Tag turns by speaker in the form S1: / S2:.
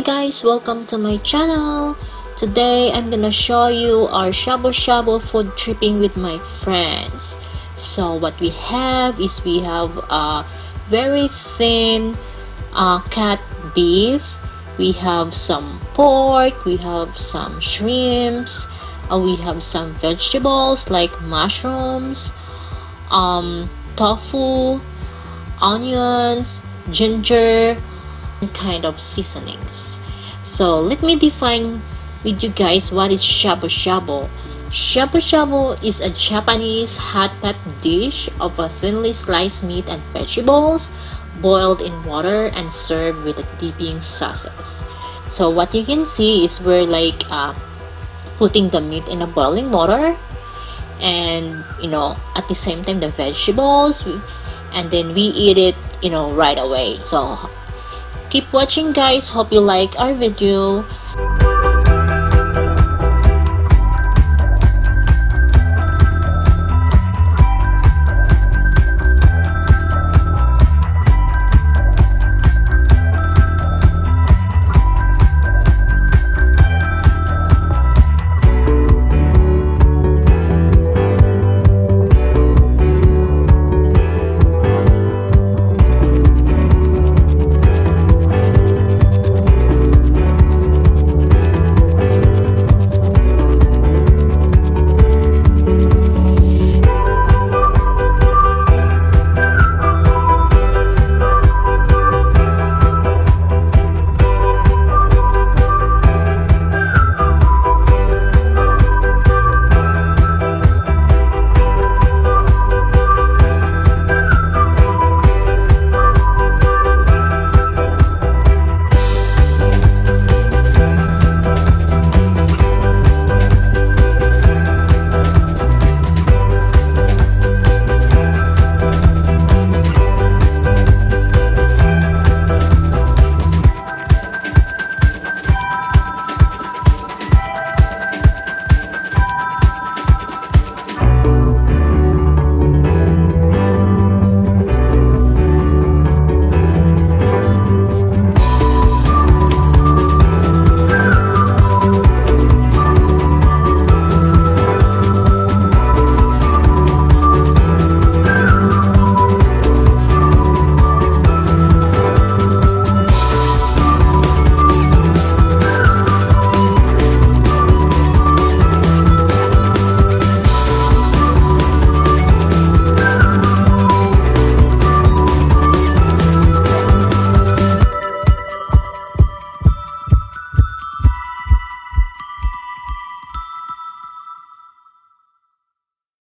S1: guys, welcome to my channel. Today I'm gonna show you our shabu shabu food tripping with my friends. So what we have is we have a very thin uh, cat beef. We have some pork. We have some shrimps. Uh, we have some vegetables like mushrooms, um, tofu, onions, ginger, kind of seasonings. So let me define with you guys what is shabu shabu. Shabu shabu is a Japanese hot pot dish of a thinly sliced meat and vegetables boiled in water and served with a dipping sauces. So what you can see is we're like uh, putting the meat in a boiling water and you know at the same time the vegetables and then we eat it you know right away so keep watching guys. Hope you like our video